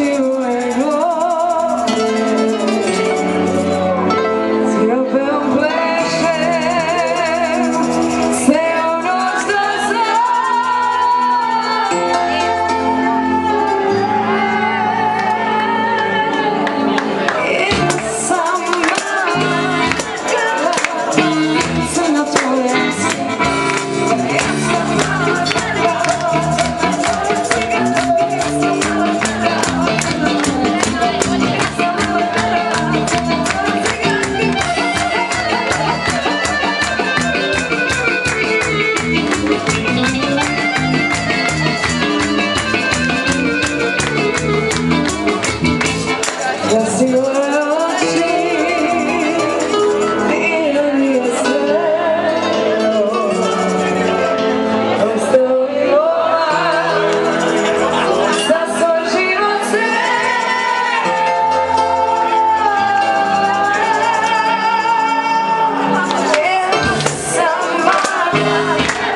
You. Wow.